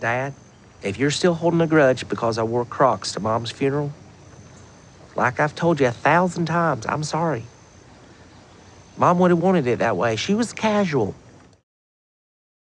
Dad, if you're still holding a grudge because I wore Crocs to Mom's funeral, like I've told you a thousand times, I'm sorry. Mom would have wanted it that way. She was casual.